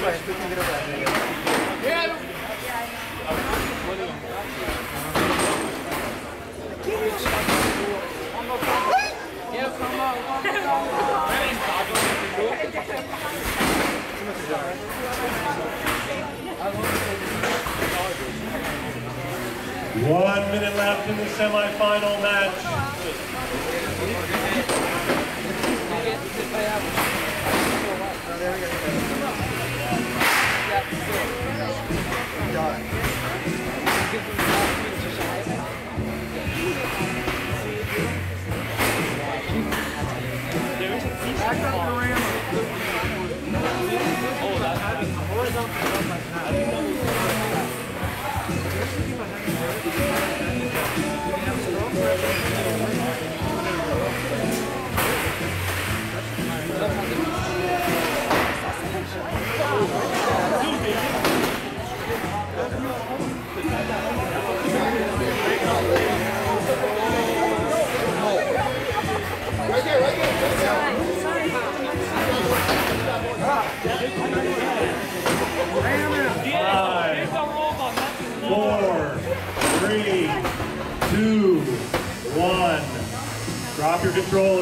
One minute left in the semifinal match. Drop your controllers.